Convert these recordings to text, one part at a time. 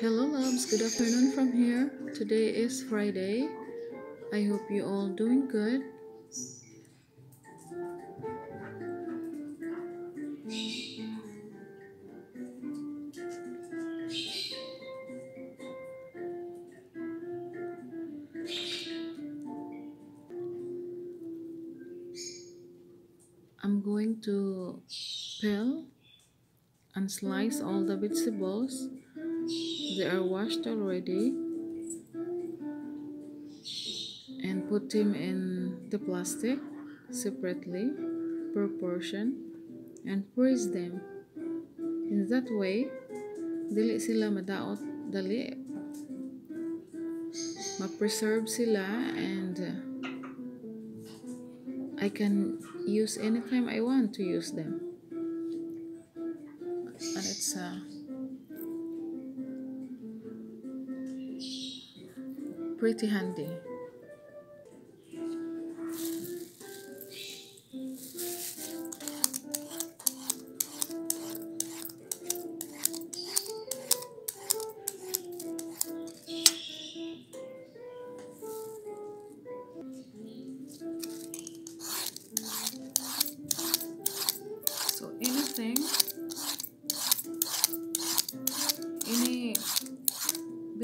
Hello, loves. Good afternoon from here. Today is Friday. I hope you all doing good. I'm going to peel and slice all the vegetables. They are washed already and put them in the plastic separately per portion and freeze them. In that way, dili sila madaot dali. Ma-preserve sila and uh, I can use anytime I want to use them. Pretty handy. So anything,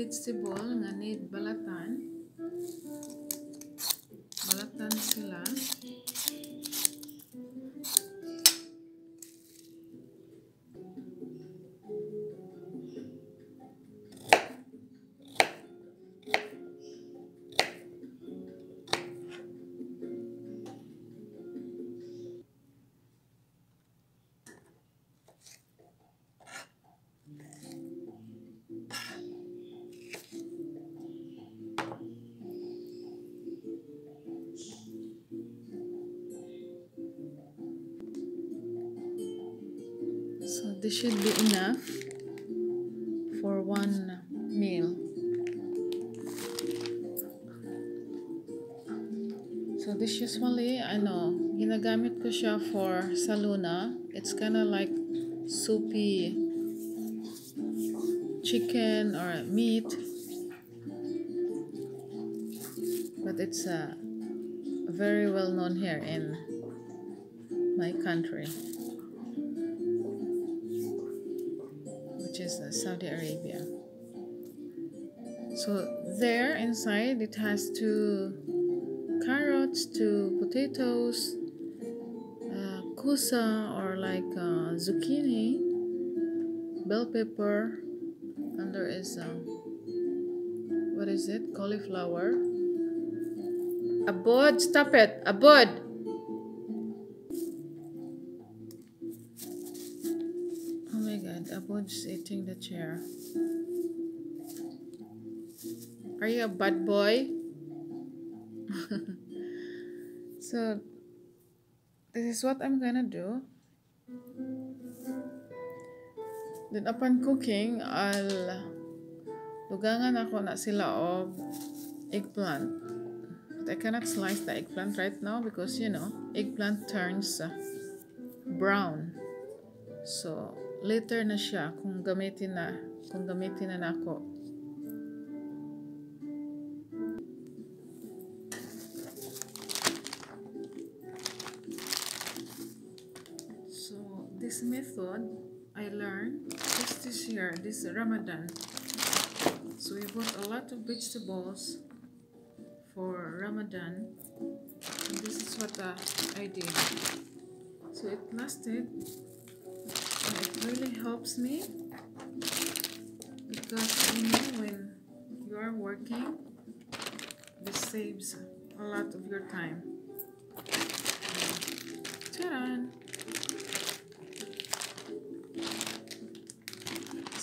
vegetable nga need balatan, balatan sila. This should be enough for one meal. So this usually, ano, ginagamit ko siya for saluna. It's kind of like soupy chicken or meat. But it's uh, very well known here in my country. Is Saudi Arabia. So there inside it has two carrots, two potatoes, uh, kusa or like uh, zucchini, bell pepper, and there is uh, what is it? Cauliflower. Abod, stop it, Abod. Oh Abod's eating the chair. Are you a bad boy? so, this is what I'm gonna do. Then upon cooking, I'll lugangan ako na sila og eggplant. But I cannot slice the eggplant right now because you know, eggplant turns uh, brown. So, later na siya kung gamitin na kung gamitin na nako. So, this method I learned just this year, this Ramadan. So, we bought a lot of vegetables for Ramadan. And this is what uh, I did. So, it lasted really helps me because you know when you are working this saves a lot of your time.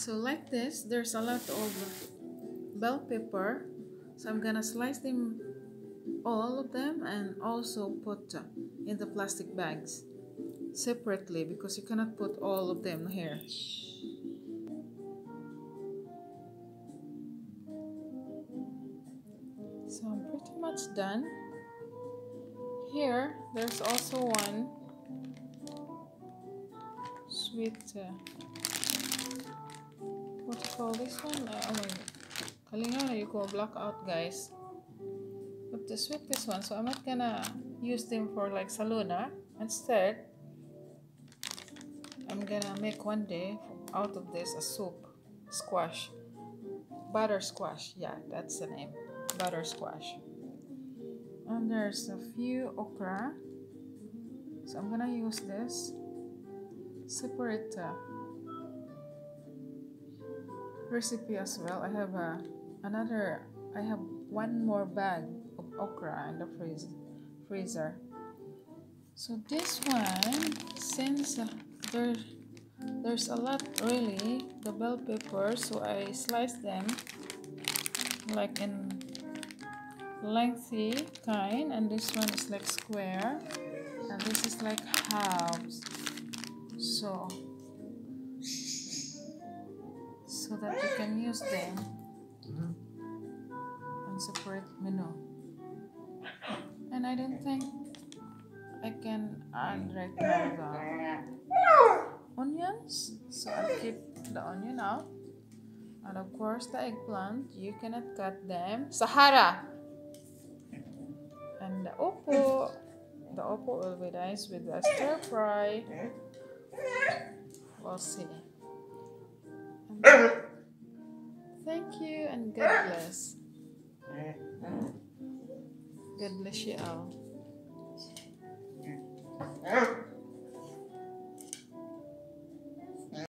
So like this there's a lot of bell pepper. So I'm gonna slice them all of them and also put uh, in the plastic bags separately because you cannot put all of them here. So I'm pretty much done. Here, there's also one sweet uh, what you call this one? Uh, oh my Kalinga you go call blackout guys. But the sweetest one, so I'm not gonna use them for like saluna. Instead, I'm gonna make one day out of this a soup, squash, butter squash. Yeah, that's the name, butter squash. And there's a few okra, so I'm gonna use this separate uh, recipe as well. I have uh, another. I have one more bag of okra in the freeze, freezer. So this one, since uh, there, there's a lot really, the bell peppers, so I slice them like in lengthy kind, and this one is like square, and this is like halves. So, so that you can use them mm-hmm. and separate menu. And I don't think can add right now the onions. So I'll keep the onion out. And of course the eggplant, you cannot cut them. Sahara! And the opo, the opo will be nice with the stir fry. We'll see. And thank you and God bless. God bless you all. Ah.